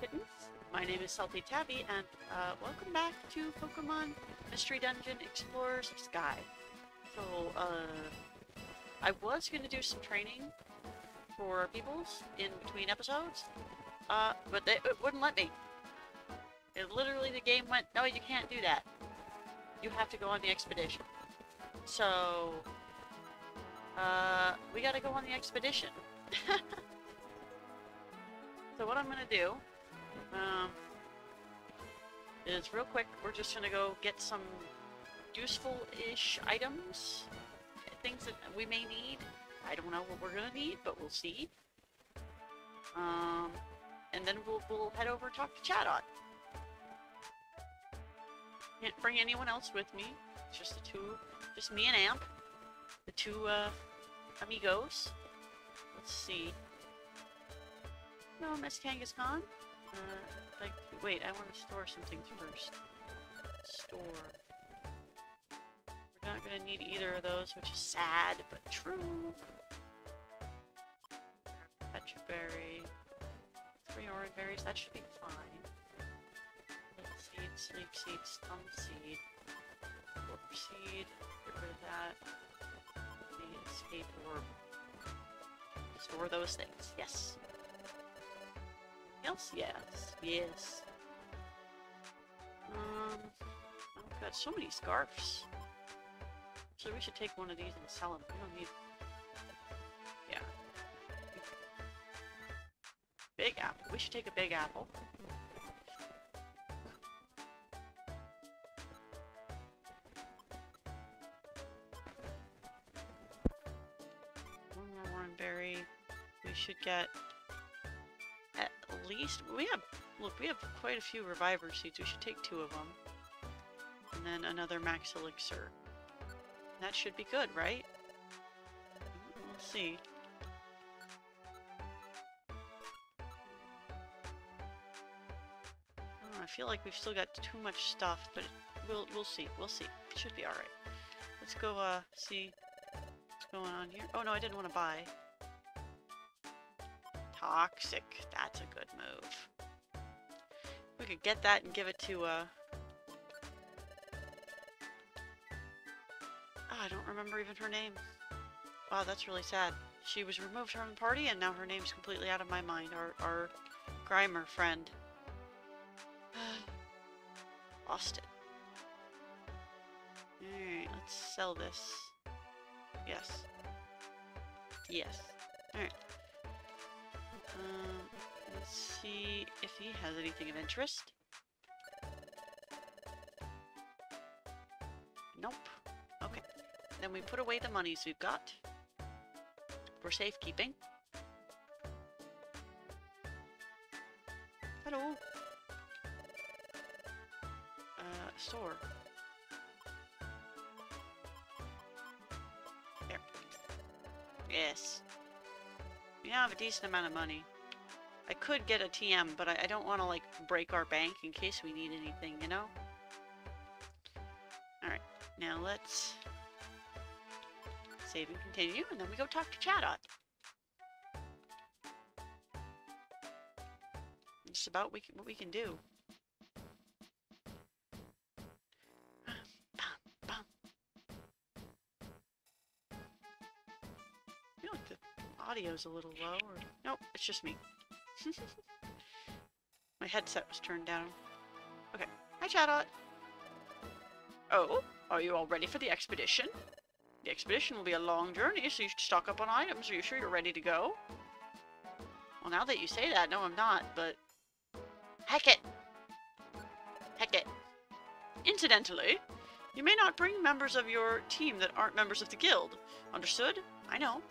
kittens. My name is Salty Tabby, and uh, welcome back to Pokemon Mystery Dungeon Explorers of Sky. So, uh, I was going to do some training for peoples in between episodes, uh, but they, it wouldn't let me. It literally, the game went, no, you can't do that. You have to go on the expedition. So, uh, we gotta go on the expedition. so what I'm gonna do, um, is real quick, we're just gonna go get some useful-ish items, things that we may need. I don't know what we're gonna need, but we'll see. Um, and then we'll, we'll head over and talk to Chatot. Can't bring anyone else with me. It's just the two, just me and Amp. The two, uh, amigos. Let's see. No, Miss Kangaskhan. Uh, like, wait, I want to store some things first. Store. We're not gonna need either of those, which is sad, but true. Pecha berry. Three orange berries, that should be fine. Seed, sleep seed, stun seed. Warp seed, get rid of that. The escape orb. Store those things, yes. Else? Yes, yes. Um, we've got so many scarves. So we should take one of these and sell them. We don't need... Yeah. Big apple. We should take a big apple. One more orange berry. We should get least we have look we have quite a few reviver seeds. We should take two of them, and then another max elixir. That should be good, right? We'll see. I, feel like we've still got too much stuff, but we'll we'll see. We'll see. It should be all right. Let's go uh see what's going on here. Oh no, I didn't want to buy. Toxic. Could get that and give it to uh Oh, I don't remember even her name. Wow, that's really sad. She was removed from the party and now her name's completely out of my mind. Our, our Grimer friend. Lost it. Alright, let's sell this. Yes. Yes. Alright. Um, let's see if he has anything of interest. Nope. Okay. Then we put away the monies we've got for safekeeping. Hello. Uh, store. There. Yes. We now have a decent amount of money. I could get a TM, but I, I don't want to, like, break our bank in case we need anything, you know? Alright, now let's save and continue, and then we go talk to Chatot. It's about we can, what we can do. Audio's a little low, or... Nope, it's just me. My headset was turned down. Okay. Hi, Chatot. Oh, are you all ready for the expedition? The expedition will be a long journey, so you should stock up on items. Are you sure you're ready to go? Well, now that you say that, no, I'm not, but... Heck it! Heck it. Incidentally, you may not bring members of your team that aren't members of the guild. Understood? I know.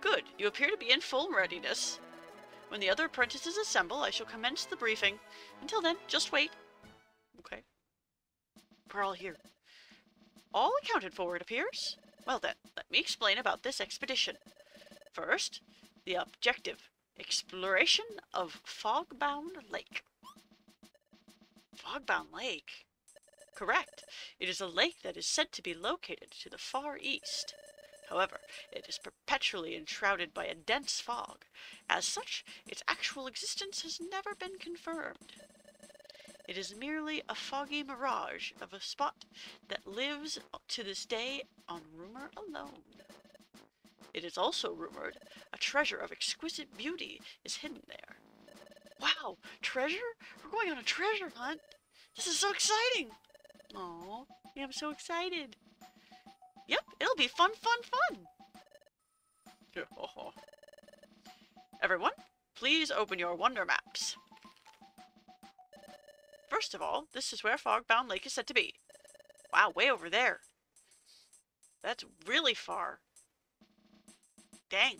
Good. You appear to be in full readiness. When the other apprentices assemble, I shall commence the briefing. Until then, just wait. Okay. We're all here. All accounted for, it appears. Well then, let me explain about this expedition. First, the objective. Exploration of Fogbound Lake. Fogbound Lake? Correct. It is a lake that is said to be located to the far east. However, it is perpetually enshrouded by a dense fog. As such, its actual existence has never been confirmed. It is merely a foggy mirage of a spot that lives to this day on rumor alone. It is also rumored a treasure of exquisite beauty is hidden there. Wow, treasure? We're going on a treasure hunt. This is so exciting. Oh, I'm so excited. Yep, it'll be fun, fun, fun. Everyone, please open your wonder maps. First of all, this is where Fogbound Lake is said to be. Wow, way over there. That's really far. Dang.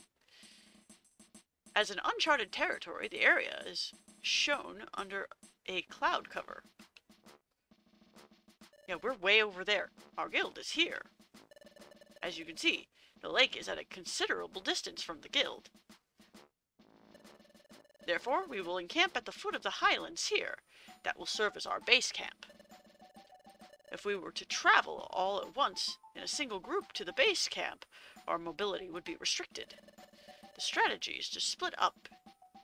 As an uncharted territory, the area is shown under a cloud cover. Yeah, we're way over there. Our guild is here. As you can see, the lake is at a considerable distance from the guild. Therefore, we will encamp at the foot of the highlands here. That will serve as our base camp. If we were to travel all at once in a single group to the base camp, our mobility would be restricted. The strategy is to split up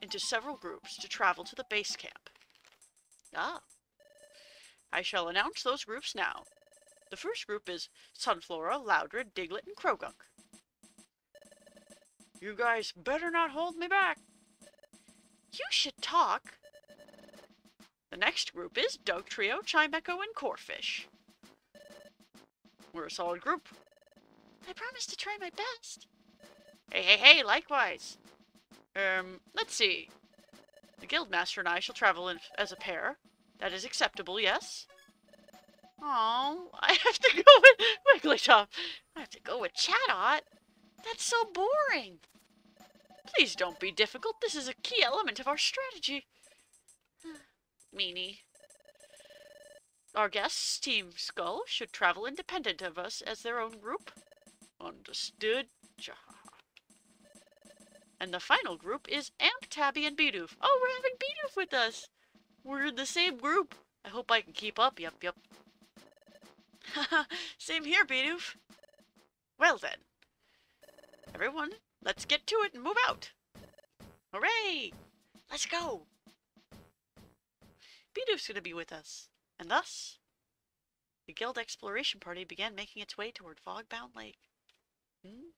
into several groups to travel to the base camp. Ah. I shall announce those groups now. The first group is Sunflora, Loudred, Diglett, and Croagunk. You guys better not hold me back. You should talk. The next group is Dugtrio, Chimecho, and Corphish. We're a solid group. I promise to try my best. Hey, hey, hey, likewise. Um, let's see. The Guildmaster and I shall travel in, as a pair. That is acceptable, yes? Oh, I have to go with Wigglytuff. I have to go with Chatot. That's so boring. Please don't be difficult. This is a key element of our strategy. Meanie. Our guests, Team Skull, should travel independent of us as their own group. Understood. And the final group is Amp, Tabby, and Bidoof. Oh, we're having Bidoof with us. We're in the same group. I hope I can keep up. Yup, yup. Same here, Bidoof. Well then. Everyone, let's get to it and move out. Hooray! Let's go! Bidoof's gonna be with us. And thus, the guild exploration party began making its way toward Fogbound Lake. Hmm?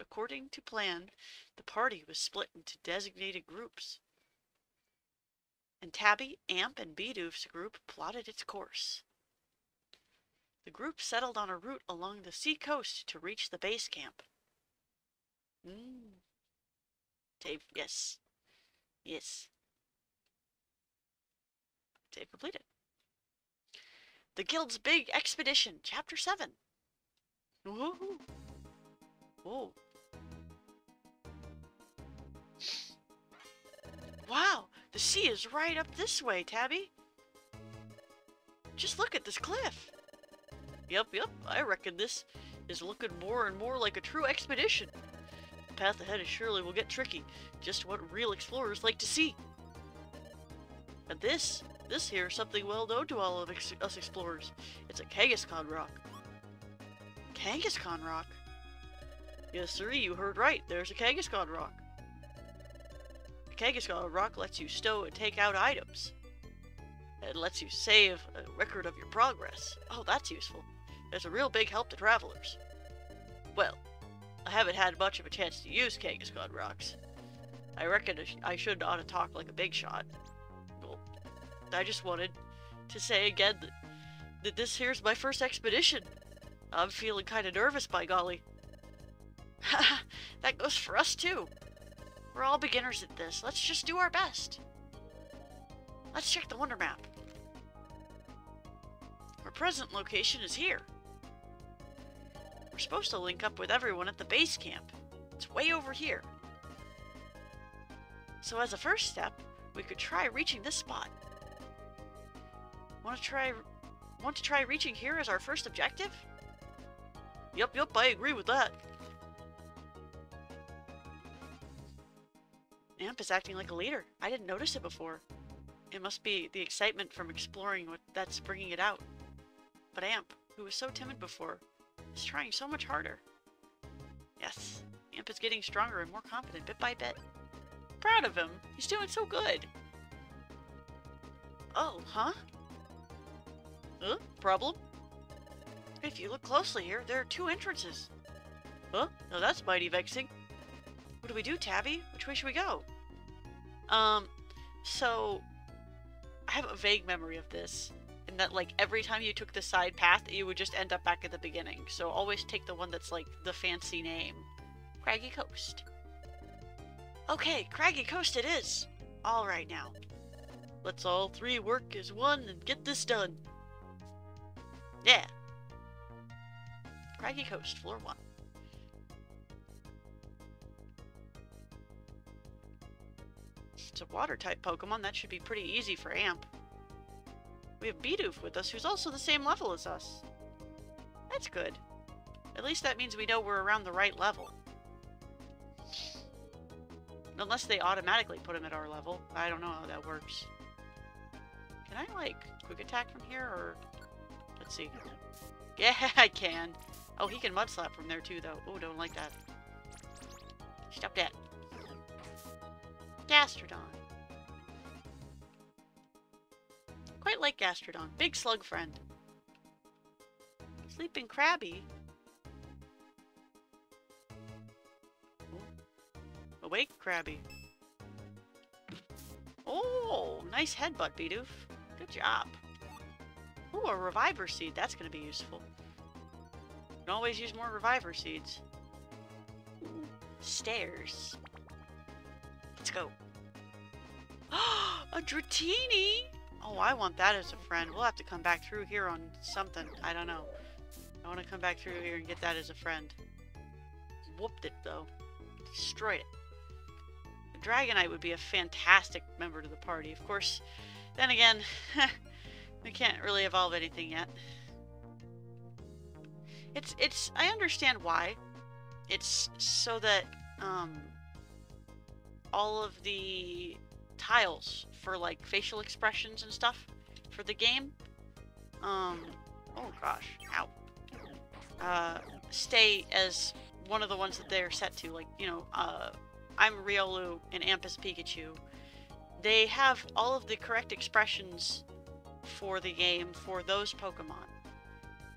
According to plan, the party was split into designated groups. And Tabby, Amp, and Bidoof's group plotted its course. The group settled on a route along the sea coast to reach the base camp. Mm. Save, yes. Yes. Save completed. The Guild's Big Expedition, Chapter 7. Woohoo! Whoa. Wow, the sea is right up this way, Tabby. Just look at this cliff. Yep, yep, I reckon this is looking more and more like a true expedition. The path ahead is surely will get tricky, just what real explorers like to see. And this, this here is something well known to all of ex us explorers. It's a Kangaskhan rock. Kangaskhan rock? Yes, sir, you heard right. There's a Kangaskhan rock. A Kangaskhan rock lets you stow and take out items. It lets you save a record of your progress. Oh, that's useful. It's a real big help to travelers. Well, I haven't had much of a chance to use Kangaskhan rocks. I reckon I should ought to talk like a big shot. Well, I just wanted to say again that, that this here's my first expedition. I'm feeling kind of nervous, by golly. that goes for us, too. We're all beginners at this. Let's just do our best. Let's check the Wonder Map. Our present location is here. Supposed to link up with everyone at the base camp. It's way over here. So as a first step, we could try reaching this spot. Want to try want to try reaching here as our first objective? Yup, yup, I agree with that. Amp is acting like a leader. I didn't notice it before. It must be the excitement from exploring what that's bringing it out. But Amp, who was so timid before, is trying so much harder. Yes, Amp is getting stronger and more confident bit by bit. Proud of him. He's doing so good. Oh, huh? Huh? Problem? If you look closely here, there are two entrances. Huh? Now that's mighty vexing. What do we do, Tabby? Which way should we go? Um, so I have a vague memory of this. In that, like, every time you took the side path, you would just end up back at the beginning. So always take the one that's, like, the fancy name. Craggy Coast. Okay, Craggy Coast it is. All right now. Let's all three work as one and get this done. Yeah. Craggy Coast, floor one. It's a water type Pokemon. That should be pretty easy for Amp. We have Bidoof with us, who's also the same level as us. That's good. At least that means we know we're around the right level. Unless they automatically put him at our level. I don't know how that works. Can I, like, quick attack from here, or... Let's see. Yeah, I can. Oh, he can mud slap from there, too, though. Oh, don't like that. Stop that. Gastrodon. Quite like Gastrodon. Big slug friend. Sleeping Krabby. Awake Krabby. Oh, nice headbutt, Bidoof. Good job. Ooh, a Reviver Seed. That's going to be useful. You can always use more Reviver Seeds. Stairs. Let's go. a Dratini! Oh, I want that as a friend. We'll have to come back through here on something. I don't know. I want to come back through here and get that as a friend. Whooped it, though. Destroyed it. Dragonite would be a fantastic member to the party. Of course, then again, we can't really evolve anything yet. It's, it's, I understand why. It's so that, um, all of the tiles for like facial expressions and stuff for the game. Um, oh gosh, ow. Uh, stay as one of the ones that they're set to. Like, you know, uh, I'm Riolu and Ampus Pikachu. They have all of the correct expressions for the game for those Pokemon,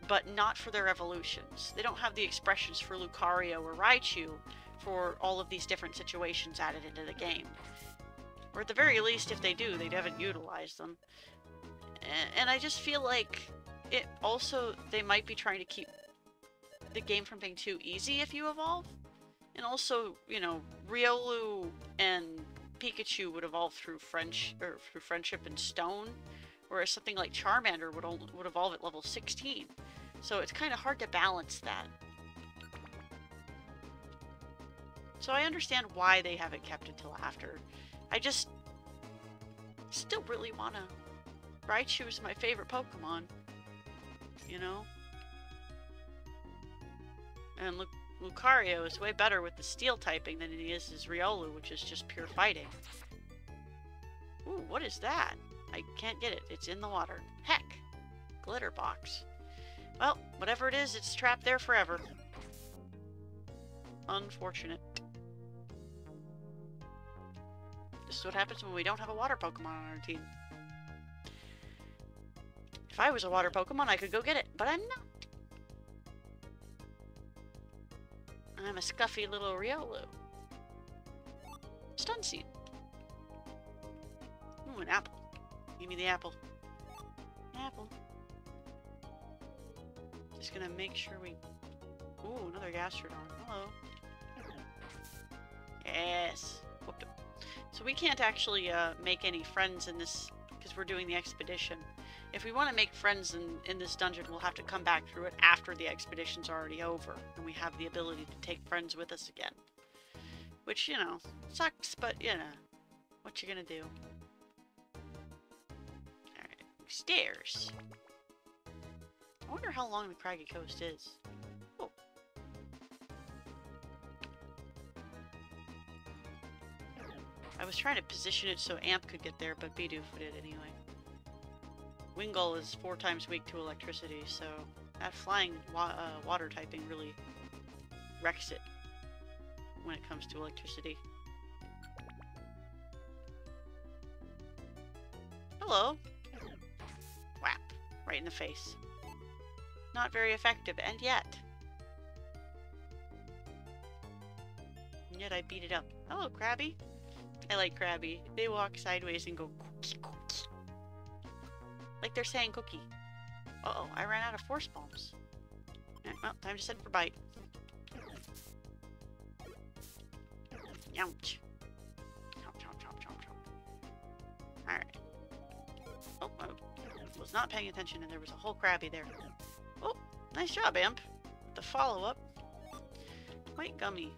but not for their evolutions. They don't have the expressions for Lucario or Raichu for all of these different situations added into the game. Or at the very least, if they do, they haven't utilized them. And I just feel like it also, they might be trying to keep the game from being too easy if you evolve. And also, you know, Riolu and Pikachu would evolve through French or through friendship and stone, whereas something like Charmander would would evolve at level 16. So it's kind of hard to balance that. So I understand why they haven't kept it till after. I just still really wanna. Raichu is my favorite Pokemon. You know? And Lu Lucario is way better with the steel typing than he is his Riolu, which is just pure fighting. Ooh, what is that? I can't get it. It's in the water. Heck! Glitter box. Well, whatever it is, it's trapped there forever. Unfortunate. This is what happens when we don't have a water Pokemon on our team. If I was a water Pokemon, I could go get it, but I'm not. I'm a scuffy little Riolu. Stun Seed. Ooh, an apple. Give me the apple. Apple. Just gonna make sure we... Ooh, another Gastrodon. Hello. Yes. We can't actually uh, make any friends in this because we're doing the expedition. If we want to make friends in, in this dungeon, we'll have to come back through it after the expedition's already over, and we have the ability to take friends with us again. Which, you know, sucks, but, you know, what you gonna do? Alright, stairs. I wonder how long the Craggy Coast is. I was trying to position it so Amp could get there, but Bidoof did anyway. Wingull is four times weak to electricity, so that flying wa uh, water typing really wrecks it. when it comes to electricity. Hello. Whap. Right in the face. Not very effective, and yet. And yet I beat it up. Hello, Krabby. I like Krabby. They walk sideways and go cookie, cookie. Like they're saying cookie. Uh-oh, I ran out of force palms. Right, well, time to send for bite. Ouch. Chomp, chomp, chomp, chomp, chomp. Alright. Oh, I was not paying attention and there was a whole Krabby there. Oh, nice job, Imp. The follow-up. White gummy.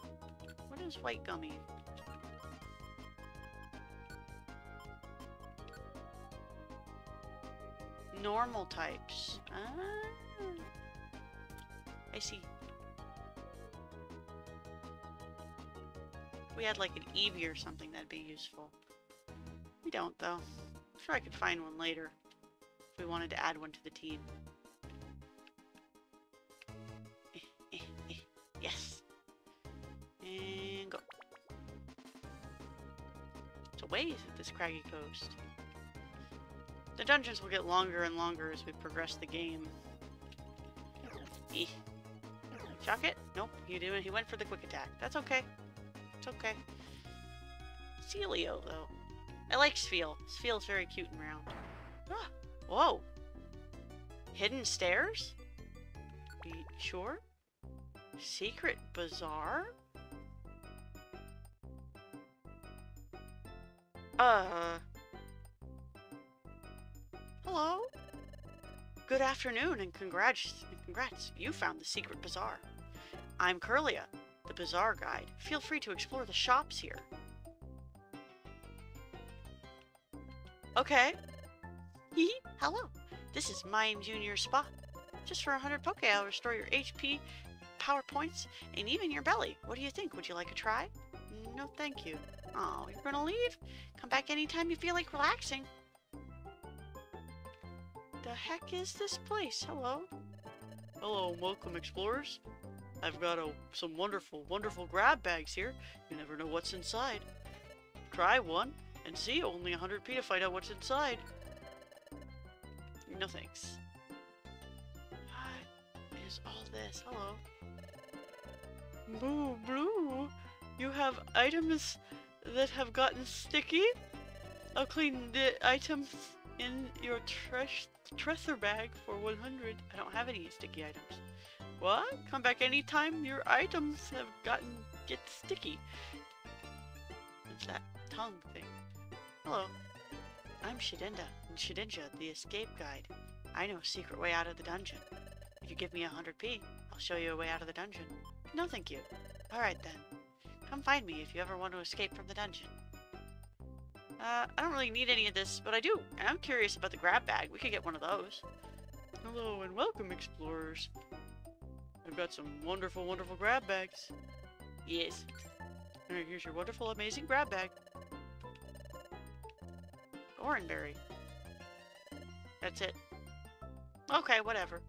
What is white gummy? Normal types. Ah. I see. We had like an Eevee or something, that'd be useful. We don't, though. I'm sure I could find one later if we wanted to add one to the team. Yes. And go. It's a ways at this craggy coast. The dungeons will get longer and longer as we progress the game. Eh. Shock it? Nope, he didn't. He went for the quick attack. That's okay. It's okay. Spheal, though. I like Spheal. Spheal's very cute and round. Ah, whoa. Hidden stairs? Be sure? Secret bazaar? Uh... Hello? Good afternoon and congrats, congrats, you found the secret bazaar. I'm Kirlia, the bazaar guide. Feel free to explore the shops here. Okay. Hee hello. This is Mime Junior Spa. Just for 100 Poke, I'll restore your HP, power points, and even your belly. What do you think? Would you like a try? No, thank you. Oh, you're gonna leave? Come back anytime you feel like relaxing. The heck is this place? Hello? Hello, and welcome explorers. I've got a, some wonderful, wonderful grab bags here. You never know what's inside. Try one and see only 100p to find out what's inside. No thanks. What is all this? Hello. Boo, blue. You have items that have gotten sticky? I'll clean the items in your trash treasure bag for 100. I don't have any sticky items. What? Come back anytime your items have gotten get sticky. What's that tongue thing? Hello. I'm Shedinja, and Shedinja, the escape guide. I know a secret way out of the dungeon. If you give me a 100p, I'll show you a way out of the dungeon. No thank you. Alright then. Come find me if you ever want to escape from the dungeon. Uh, I don't really need any of this, but I do. I'm curious about the grab bag. We could get one of those. Hello and welcome, explorers. I've got some wonderful, wonderful grab bags. Yes. Here's your wonderful, amazing grab bag. Oranberry. That's it. Okay, whatever.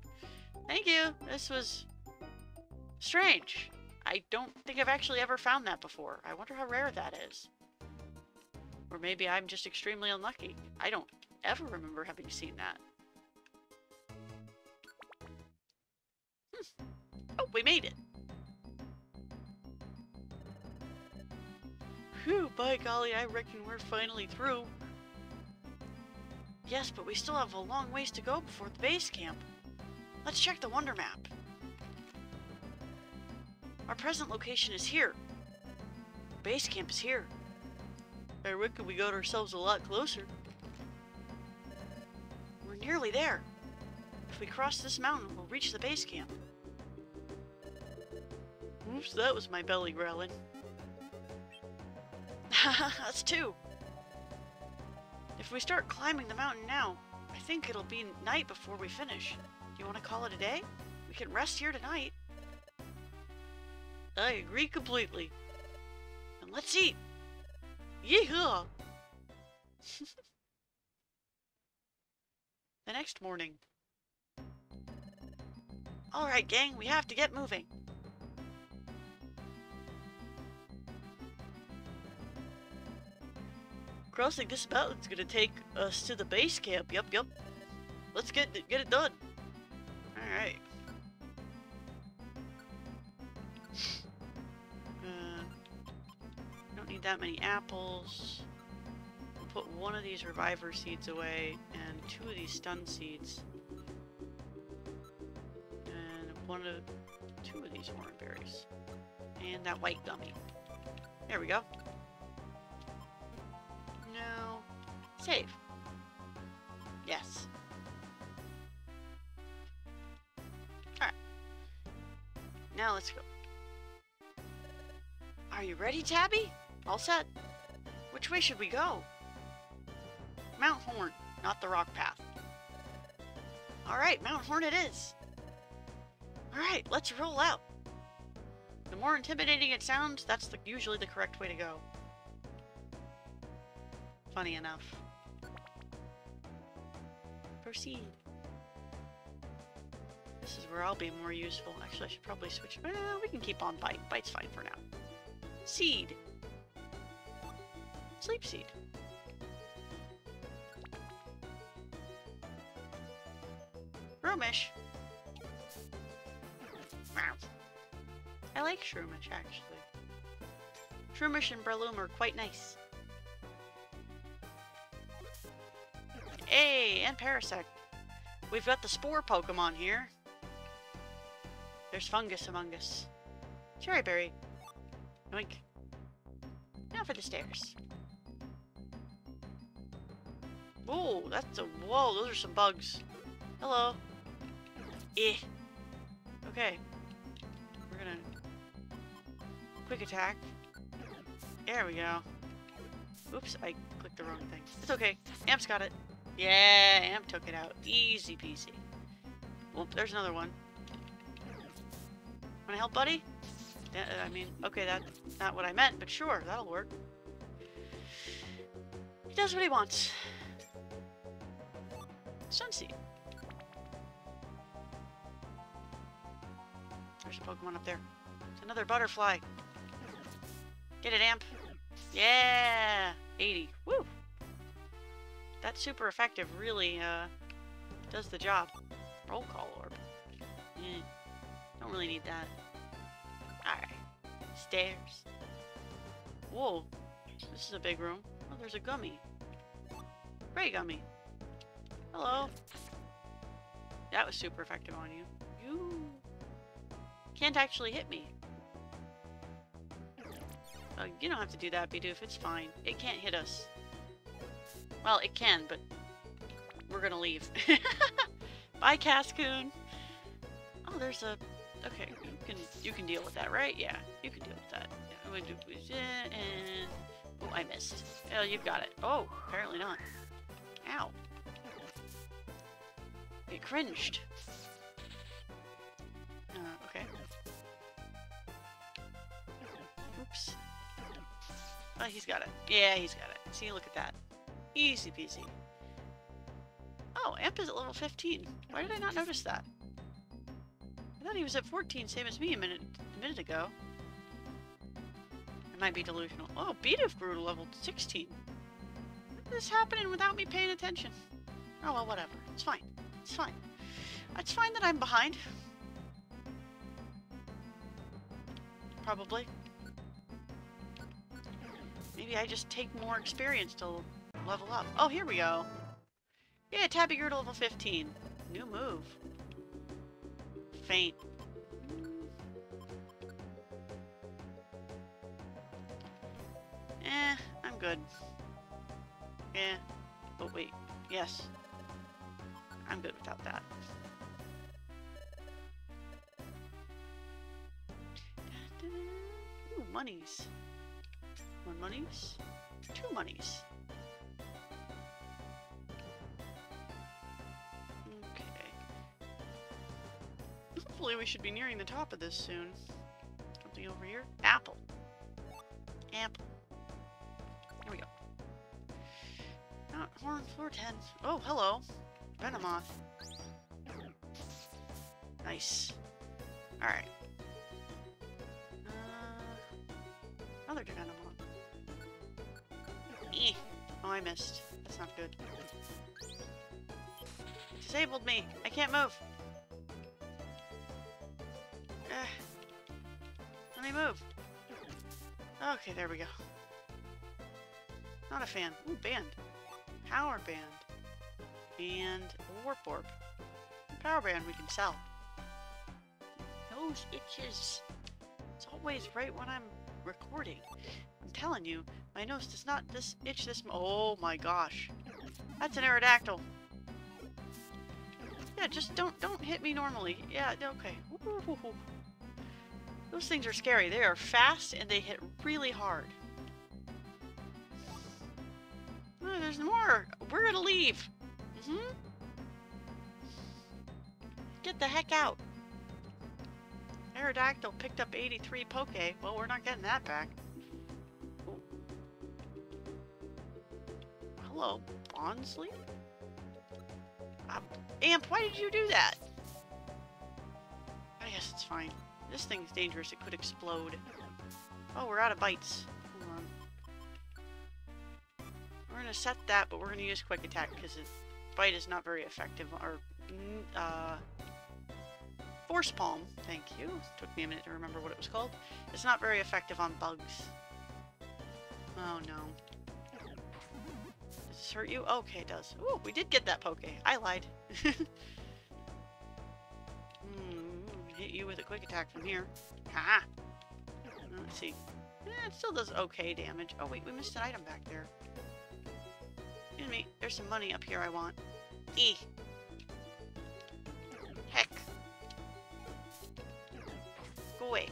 Thank you. This was strange. I don't think I've actually ever found that before. I wonder how rare that is. Or maybe I'm just extremely unlucky. I don't ever remember having seen that. Hmm. Oh, we made it! Phew, by golly, I reckon we're finally through. Yes, but we still have a long ways to go before the base camp. Let's check the wonder map. Our present location is here. Base camp is here. I reckon we got ourselves a lot closer. We're nearly there. If we cross this mountain, we'll reach the base camp. Oops, that was my belly growling. That's two. If we start climbing the mountain now, I think it'll be night before we finish. Do you want to call it a day? We can rest here tonight. I agree completely. And let's eat. Yeehaw! the next morning. Alright, gang, we have to get moving. Crossing this mountain's gonna take us to the base camp. Yup, yup. Let's get get it done. Alright. Need that many apples. Put one of these reviver seeds away and two of these stun seeds. And one of two of these orange berries. And that white gummy. There we go. No. Save. Yes. Alright. Now let's go. Are you ready, Tabby? All set. Which way should we go? Mount Horn, not the rock path. Alright, Mount Horn it is. Alright, let's roll out. The more intimidating it sounds, that's the, usually the correct way to go. Funny enough. Proceed. This is where I'll be more useful. Actually, I should probably switch. Well, we can keep on Bite. Bite's fine for now. Seed. Sleep seed. Shroomish. I like Shroomish, actually. Shroomish and Breloom are quite nice. Hey, and Parasect. We've got the Spore Pokemon here. There's Fungus among us. Cheri Berry. Now for the stairs. Whoa, that's a... Whoa, those are some bugs. Hello. Eh. Okay. We're gonna... Quick attack. There we go. Oops, I clicked the wrong thing. It's okay. Amp's got it. Yeah, Amp took it out. Easy peasy. Well, there's another one. Wanna help, buddy? I mean, okay, that's not what I meant, but sure, that'll work. He does what he wants. Sunseed. There's a Pokemon up there. It's another butterfly. Get it, Amp. Yeah! 80. Woo! That super effective really uh, does the job. Roll call orb. Eh, don't really need that. Alright. Stairs. Whoa. This is a big room. Oh, there's a gummy. Gray gummy. Hello. That was super effective on you. You can't actually hit me. Uh, you don't have to do that, Bidoof. It's fine. It can't hit us. Well, it can, but we're gonna leave. Bye, Cascoon. Oh, there's a... Okay, you can you can deal with that, right? Yeah, you can deal with that. I'm gonna do and... Oh, I missed. Oh, you've got it. Oh, apparently not. Ow. It cringed. Uh, okay. Oops. Oh, he's got it. Yeah, he's got it. See, look at that. Easy peasy. Oh, Amp is at level 15. Why did I not notice that? I thought he was at 14, same as me a minute a minute ago. I might be delusional. Oh, Bidoof grew to level 16. What is happening without me paying attention? Oh, well, whatever. It's fine. It's fine. It's fine that I'm behind. Probably. Maybe I just take more experience to level up. Oh, here we go. Yeah, Tabby to level 15. New move. Faint. Eh, I'm good. Eh. Oh, wait. Yes. I'm good without that. Ooh, monies. One monies. Two monies. Okay. Hopefully we should be nearing the top of this soon. Something over here. Apple. Apple. Here we go. Mount Horn floor 10. Oh, hello. Venomoth. Nice. Alright. Uh, another Venomoth. Eh. Oh, I missed. That's not good. Disabled me. I can't move. Eh. Let me move. Okay, there we go. Not a fan. Ooh, band. Power band. And a warp orb. Power band we can sell. Those itches. It's always right when I'm recording. I'm telling you, my nose does not this itch this Oh my gosh. That's an Aerodactyl. Yeah, just don't don't hit me normally. Yeah, okay. Those things are scary. They are fast and they hit really hard. Oh, there's more. We're gonna leave. Mm hmm Get the heck out. Aerodactyl picked up 83 Poke. Well, we're not getting that back. Ooh. Hello, Bonsly? Uh, Amp, why did you do that? I guess it's fine. This thing's dangerous. It could explode. Oh, we're out of bites. Hold on. We're gonna set that, but we're gonna use quick attack because bite is not very effective. Or, uh, force palm. Thank you. Took me a minute to remember what it was called. It's not very effective on bugs. Oh no. Does this hurt you? Okay, it does. Oh, we did get that poke. I lied. hit you with a quick attack from here. Ha! Let's see. Eh, it still does okay damage. Oh wait, we missed an item back there. Excuse me, there's some money up here I want. E. Heck. Go away.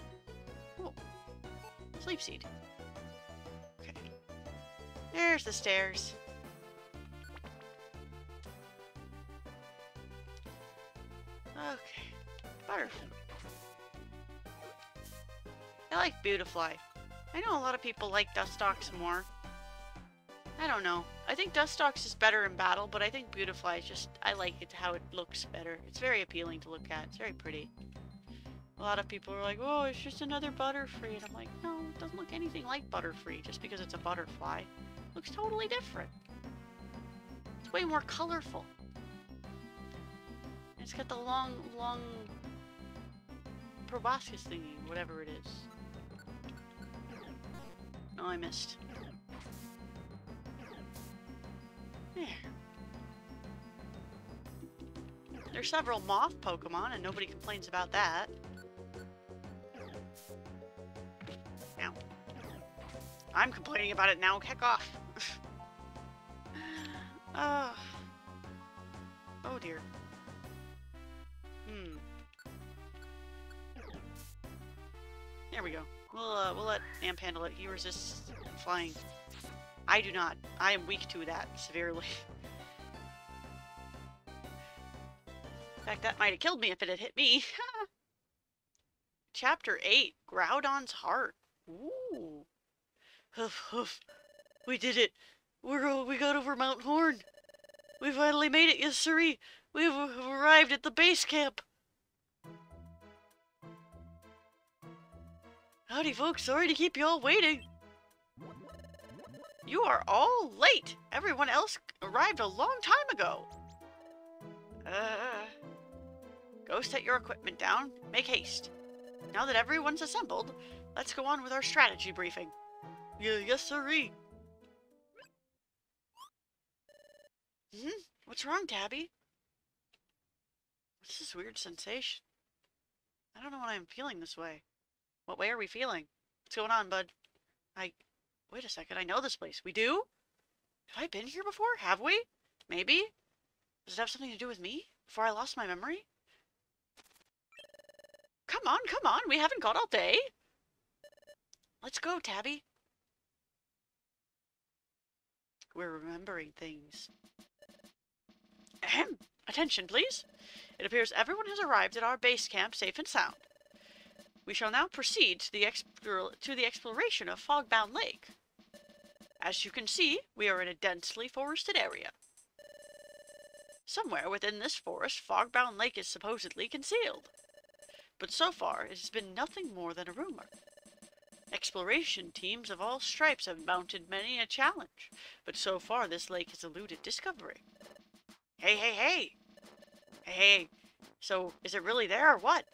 Sleep seed. Okay. There's the stairs. Okay. Butterfly. I like Beautifly. I know a lot of people like Dustox more. I don't know. I think Dustox is better in battle, but I think Beautifly is just, I like it how it looks better. It's very appealing to look at. It's very pretty. A lot of people are like, oh, it's just another Butterfree. And I'm like, no, it doesn't look anything like Butterfree just because it's a butterfly. It looks totally different. It's way more colorful. It's got the long, long proboscis thingy, whatever it is. Oh, I missed. There's several moth Pokemon, and nobody complains about that. Now. I'm complaining about it now. Heck off. uh, oh dear. Hmm. There we go. We'll, uh, we'll let Amp handle it. He resists flying. I do not. I am weak to that severely. In fact, that might have killed me if it had hit me. Chapter 8, Groudon's Heart. Ooh. Hoof, hoof. We did it. We're, we got over Mount Horn. We finally made it, yes siree. We've arrived at the base camp. Howdy, folks. Sorry to keep you all waiting. You are all late. Everyone else arrived a long time ago. Uh, go set your equipment down. Make haste. Now that everyone's assembled, let's go on with our strategy briefing. Yeah, yes, sirree. Hmm? What's wrong, Tabby? What's this weird sensation? I don't know why I'm feeling this way. What way are we feeling? What's going on, bud? I... Wait a second, I know this place. We do? Have I been here before? Have we? Maybe? Does it have something to do with me? Before I lost my memory? Come on, come on, we haven't got all day. Let's go, Tabby. We're remembering things. Ahem. Attention, please. It appears everyone has arrived at our base camp safe and sound. We shall now proceed to the, to the exploration of Fogbound Lake. As you can see, we are in a densely forested area. Somewhere within this forest, Fogbound Lake is supposedly concealed. But so far, it has been nothing more than a rumor. Exploration teams of all stripes have mounted many a challenge, but so far this lake has eluded discovery. Hey, hey, hey! Hey, hey, so is it really there or what?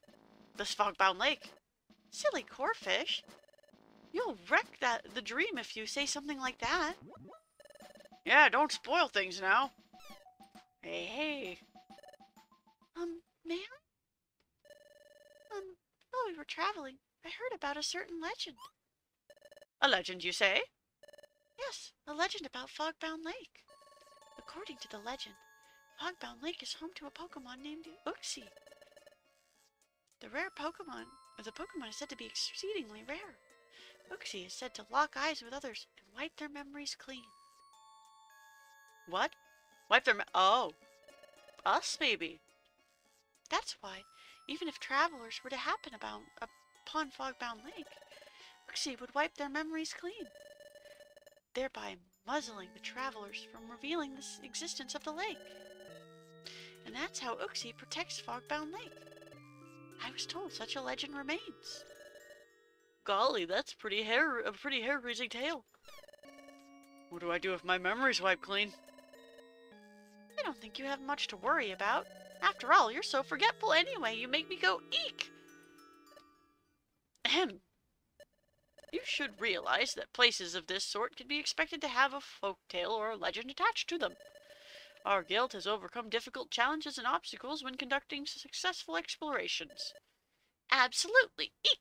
This fog-bound lake? Silly Corphish! You'll wreck that the dream if you say something like that. Yeah, don't spoil things now. Hey, hey. Um, may I? Um, while we were traveling, I heard about a certain legend. A legend, you say? Yes, a legend about Fogbound Lake. According to the legend, Fogbound Lake is home to a Pokemon named Uxie. The rare Pokemon, the Pokemon is said to be exceedingly rare. Uxie is said to lock eyes with others and wipe their memories clean. What? Wipe their oh. Us, maybe. That's why, even if travelers were to happen about upon Fogbound Lake, Uxie would wipe their memories clean, thereby muzzling the travelers from revealing the existence of the lake. And that's how Uxie protects Fogbound Lake. I was told such a legend remains. Golly, that's pretty hair a pretty hair-raising tale. What do I do if my memory's wiped clean? I don't think you have much to worry about. After all, you're so forgetful anyway, you make me go eek. Ahem. You should realize that places of this sort can be expected to have a folk tale or a legend attached to them. Our guild has overcome difficult challenges and obstacles when conducting successful explorations. Absolutely. Eek.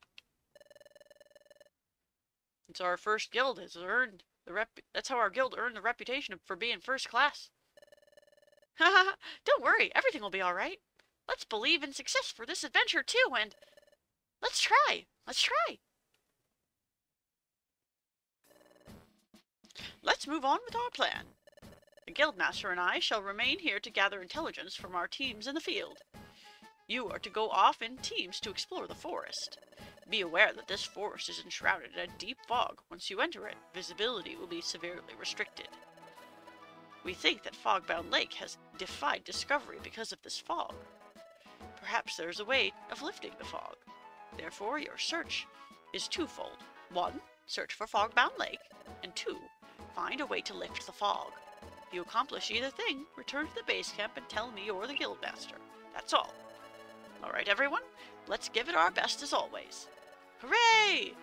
It's our first guild has earned the rep. That's how our guild earned the reputation for being first class. Don't worry, everything will be all right. Let's believe in success for this adventure too, and let's try. Let's try. Let's move on with our plan. The guildmaster and I shall remain here to gather intelligence from our teams in the field. You are to go off in teams to explore the forest. Be aware that this forest is enshrouded in a deep fog. Once you enter it, visibility will be severely restricted. We think that Fogbound Lake has defied discovery because of this fog. Perhaps there is a way of lifting the fog. Therefore, your search is twofold. One, search for Fogbound Lake, and two, find a way to lift the fog. You accomplish either thing, return to the base camp and tell me or the guildmaster. That's all. Alright, everyone, let's give it our best as always. Hooray!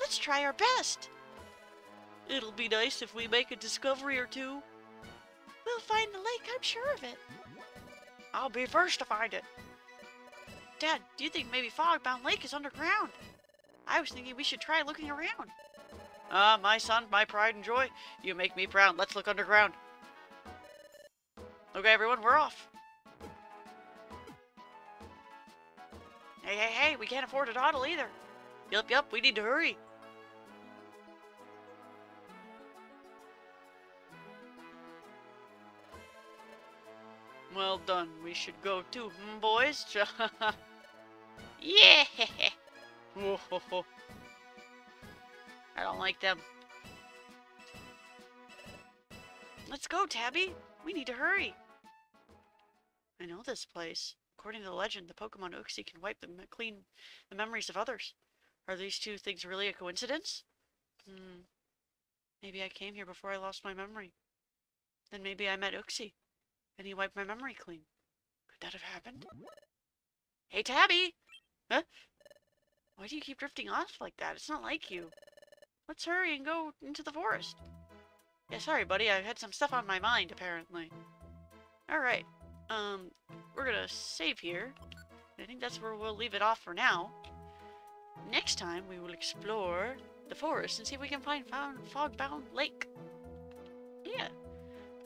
Let's try our best! It'll be nice if we make a discovery or two. We'll find the lake, I'm sure of it. I'll be first to find it. Dad, do you think maybe Fogbound Lake is underground? I was thinking we should try looking around. Ah, uh, my son, my pride and joy. You make me proud. Let's look underground. Okay, everyone, we're off. Hey, hey, hey, we can't afford to dawdle either. Yup, yup, we need to hurry. Well done. We should go too, hmm, boys? yeah! I don't like them. Let's go, Tabby. We need to hurry. I know this place. According to the legend, the Pokemon Uxie can wipe them clean the memories of others. Are these two things really a coincidence? Hmm. Maybe I came here before I lost my memory. Then maybe I met Uxie, and he wiped my memory clean. Could that have happened? Hey, Tabby! Huh? Why do you keep drifting off like that? It's not like you. Let's hurry and go into the forest. Yeah, sorry, buddy. I had some stuff on my mind, apparently. Alright. Um, we're gonna save here. I think that's where we'll leave it off for now. Next time, we will explore the forest and see if we can find found Fogbound Lake. Yeah.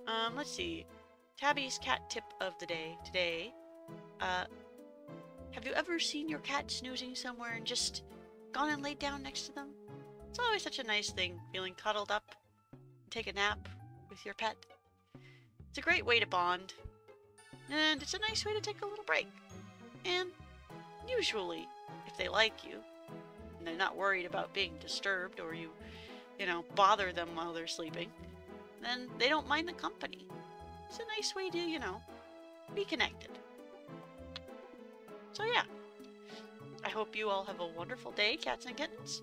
Um, let's see. Tabby's cat tip of the day today. Uh, have you ever seen your cat snoozing somewhere and just gone and laid down next to them? It's always such a nice thing, feeling cuddled up, take a nap with your pet. It's a great way to bond, and it's a nice way to take a little break. And usually, if they like you, and they're not worried about being disturbed or you, you know, bother them while they're sleeping, then they don't mind the company. It's a nice way to, you know, be connected. So yeah, I hope you all have a wonderful day, cats and kittens,